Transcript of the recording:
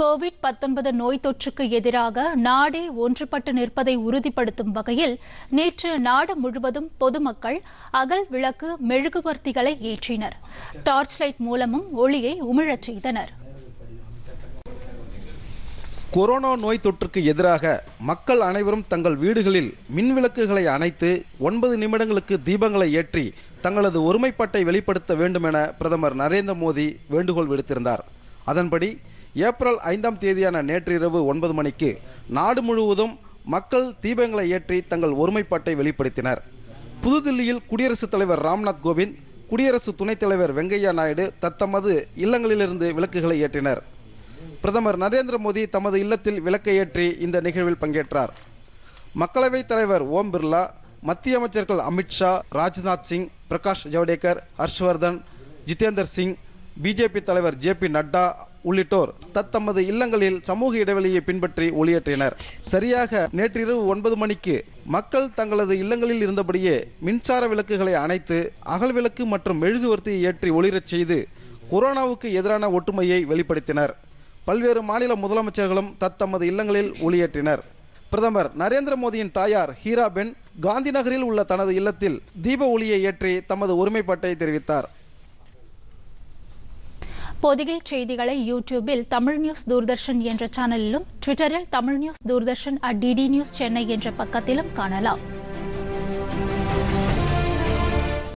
Covid 19 நோய் தொற்றுக்கு எதிராக நாடே ஒன்றுபட்டு நிற்பதை உறுதிப்படுத்தும் வகையில் நேற்று நாடு முழுவதும் பொதுமக்கள் அகல் விளக்கு மெழுகுவர்த்திகளை ஏற்றினர். டார்ச் லைட் மூலமும் ஒளியை உமிழச் செய்தனர். கொரோனா நோய் தொற்றுக்கு எதிராக மக்கள் அனைவரும் தங்கள் வீடுகளில் மின் விளக்குகளை அணைத்து ஒன்பது நிமிடங்களுக்கு தீபங்களை ஏற்றி தங்களது ஒருமைப்பாட்டை வெளிப்படுத்த வேண்டும் என பிரதமர் நரேந்திர மோடி வேண்டுகோள் விடுத்திருந்தார். அதன்படி ஏப்ரல் ஐந்தாம் தேதியான நேற்றிரவு ஒன்பது மணிக்கு நாடு முழுவதும் மக்கள் தீபங்களை ஏற்றி தங்கள் ஒருமைப்பாட்டை வெளிப்படுத்தினர். புதுதில்லியில் குடியரசுத் தலைவர் ராம்நாத் கோவிந்த் குடியரசு துணைத் தலைவர் வெங்கையா நாயுடு தத்தமது இல்லங்களிலிருந்து விளக்குகளை ஏற்றினர். பிரதமர் நரேந்திர மோடி தமது இல்லத்தில் விளக்கை ஏற்றி இந்த நிகழ்வில் பங்கேற்றார். மக்களவைத் தலைவர் ஓம் பிர்லா மத்திய அமைச்சர்கள் அமித்ஷா ராஜ்நாத் சிங் பிரகாஷ் ஜவடேகர் ஹர்ஷ்வர்தன் ஜிதேந்தர் சிங் பிஜேபி தலைவர் ஜே பி நட்டா உள்ளிட்டோர் தத்தமது இல்லங்களில் சமூக இடைவெளியை பின்பற்றி ஒளியேற்றினர். சரியாக நேற்றிரவு ஒன்பது மணிக்கு மக்கள் தங்களது இல்லங்களில் இருந்தபடியே மின்சார விளக்குகளை அணைத்து அகல் விளக்கு மற்றும் மெழுகுவர்த்தியை ஏற்றி ஒளிரச் செய்து கொரோனாவுக்கு எதிரான ஒற்றுமையை வெளிப்படுத்தினர். பல்வேறு மாநில முதலமைச்சர்களும் தத்தமது இல்லங்களில் ஒளியேற்றினர். பிரதமர் நரேந்திர மோடியின் தாயார் ஹீராபென் காந்தி நகரில் உள்ள தனது இல்லத்தில் தீப ஒளியை ஏற்றி தமது ஒருமைப்பாட்டை தெரிவித்தார். பொதிகை செய்திகளை யூடியூபில் தமிழ் நியூஸ் தூர்தர்ஷன் என்ற சேனலிலும் ட்விட்டரில் Tamil news Doordarshan at DD news Chennai என்ற பக்கத்திலும் காணலாம்.